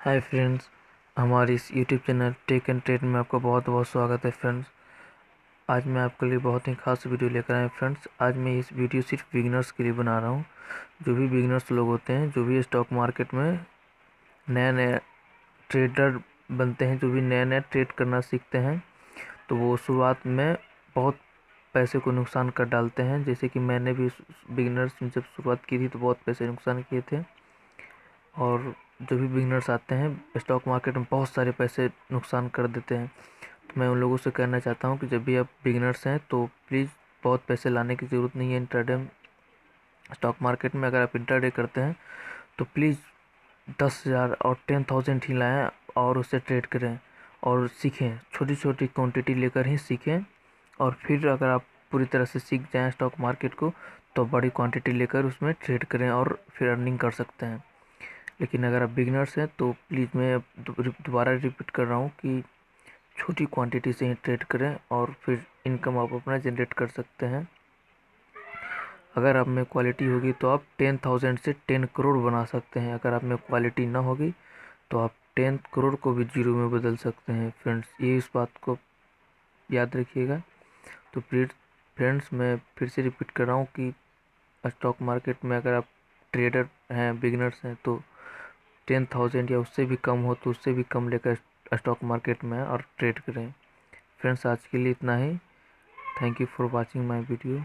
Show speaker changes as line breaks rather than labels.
हाय friends हमारे इस YouTube channel tech and trade में आपका बहुत बहुत स्वागत है फ्रेंड्स आज मैं आपके लिए बहुत ही खास वीडियो लेकर आया फ्रेंड्स आज मैं इस वीडियो सिर्फ़ बिगिनर्स के लिए बना रहा हूँ। जो भी बिगिनर्स लोग होते हैं, जो भी स्टॉक मार्केट में नया नया ट्रेडर बनते हैं, जो भी नया नया ट्रेड करना सीखते हैं तो वो शुरुआत में बहुत पैसे को नुकसान कर डालते हैं। जैसे कि मैंने भी बिगनर्स में जब शुरुआत की थी तो बहुत पैसे नुकसान किए थे। और जो भी बिगनर्स आते हैं स्टॉक मार्केट में बहुत सारे पैसे नुकसान कर देते हैं। तो मैं उन लोगों से कहना चाहता हूँ कि जब भी आप बिगनर्स हैं तो प्लीज़ बहुत पैसे लाने की ज़रूरत नहीं है इंटरडे स्टॉक मार्केट में अगर आप इंटरडे करते हैं तो प्लीज़ दस हज़ार और टेन थाउज़ेंड ही लाएँ और उससे ट्रेड करें और सीखें। छोटी छोटी क्वांटिटी लेकर ही सीखें और फिर अगर आप पूरी तरह से सीख जाएँ स्टॉक मार्केट को तो बड़ी क्वांटिटी लेकर उसमें ट्रेड करें और फिर अर्निंग कर सकते हैं। लेकिन अगर आप बिगनर्स हैं तो प्लीज़ मैं दोबारा रिपीट कर रहा हूँ कि छोटी क्वांटिटी से ही ट्रेड करें और फिर इनकम आप अपना जनरेट कर सकते हैं। अगर आप में क्वालिटी होगी तो आप टेन थाउज़ेंड से टेन करोड़ बना सकते हैं। अगर आप में क्वालिटी ना होगी तो आप टेन करोड़ को भी ज़ीरो में बदल सकते हैं। फ्रेंड्स ये इस बात को याद रखिएगा। तो प्लीज़ फ्रेंड्स मैं फिर से रिपीट कर रहा हूँ कि स्टॉक मार्केट में अगर आप ट्रेडर हैं बिगनर्स हैं तो टेन थाउज़ेंड या उससे भी कम हो तो उससे भी कम लेकर स्टॉक मार्केट में और ट्रेड करें। फ्रेंड्स, आज के लिए इतना ही। Thank you for watching my video.